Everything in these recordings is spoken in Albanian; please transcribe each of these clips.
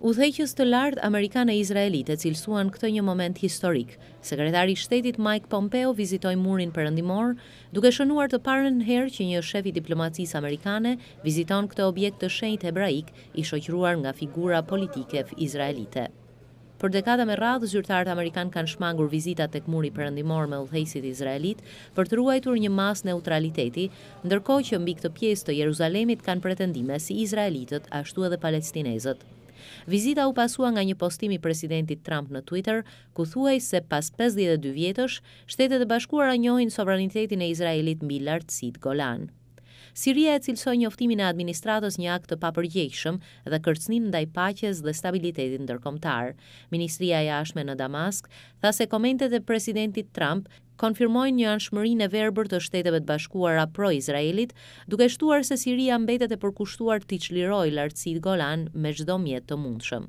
Udhëheqës të lartë amerikanë e izraelitë e cilësuan këtë një moment historik. Sekretari i Shtetit Mike Pompeo vizitoi Murin Perëndimor, duke shënuar të parën herë që një shef i diplomacisë amerikane viziton këtë objekt të shenjtë hebraik i shoqëruar nga figura politike izraelite. Për dekada me radhë, zyrtarët amerikanë kanë shmangur vizitat tek Muri Perëndimor me udhëheqësit izraelitë për të ruajtur një masë neutraliteti, ndërkohë që mbi këtë pjesë të Jeruzalemit kanë pretendime si izraelitët ashtu edhe palestinezët. Vizita u pasua nga një postim i Presidentit Trump në Twitter, ku thuhej se pas pesëdhjetë e dy vjetësh, Shtetet e Bashkuara njohin sovranitetin e Izraelit mbi lartësitë Golan. Siria e cilësoi njoftimin e administratës një akt të papërgjegjshëm dhe kërcënim ndaj paqes dhe stabilitetit ndërkombëtar. Ministria e Jashtme në Damask tha se komentet e Presidentit Trump konfirmojnë një anshmërinë e verbër të Shteteve të Bashkuara pro-Izraelit, duke shtuar se Siria mbetet e përkushtuar t'i çlirojë lartësitë Golan me çdo mjet të mundshëm.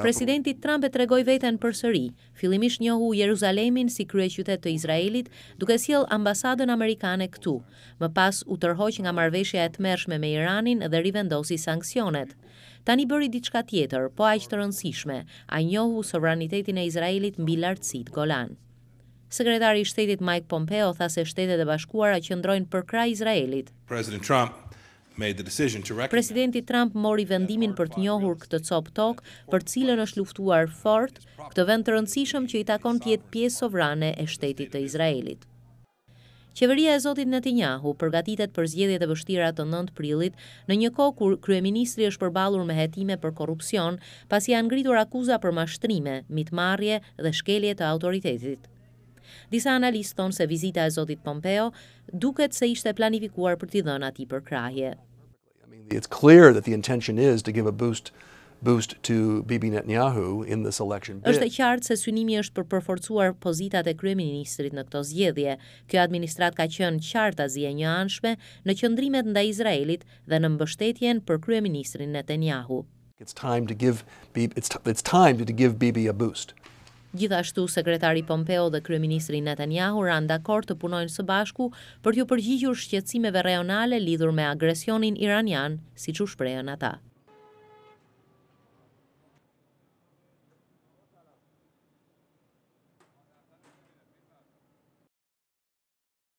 Presidenti Trump e tregoi veten përsëri, fillimisht njohu Jeruzalemin si kryeqytet të Izraelit, duke sjellë ambasadën amerikane këtu. Më pas u tërhoq nga marrëveshja e tmerrshme me Iranin dhe rivendosi sanksionet. Tani bëri diçka tjetër, po aq të rëndësishme, ai njohu sovranitetin e Izraelit mbi lartësitë Golan. Sekretari i Shtetit Mike Pompeo tha se Shtetet e Bashkuara qëndrojnë përkrah Izraelit. Presidenti Trump mori vendimin për të njohur këtë copë tokë, për të cilën është luftuar fort, këtë vend të rëndësishëm që i takon të jetë pjesë sovrane e shtetit të Izraelit. Qeveria e zotit Netanyahu përgatitet për zgjedhjet e vështira të nëntë prillit, në një kohë kur kryeministri është përballur me hetime për korrupsion, pasi janë ngritur akuza për mashtrime, mitmarrje dhe shkelje të autoritetit. Disa analistë thonë se vizita e zotit Pompeo duket se ishte planifikuar për t'i dhënë atij përkrahje. Është e qartë se synimi është për përforcuar pozitat e kryeministrit në këto zgjedhje. Kjo administratë ka qenë qartazi e njëanshme në qëndrimet ndaj Izraelit dhe në mbështetjen për kryeministrin Netanyahu. Gjithashtu, Sekretari Pompeo dhe Kryeministri Netanyahu ranë dakord të punojnë së bashku për t'iu përgjigjur shqetësimeve rajonale lidhur me agresionin iranian, siç u shprehën ata.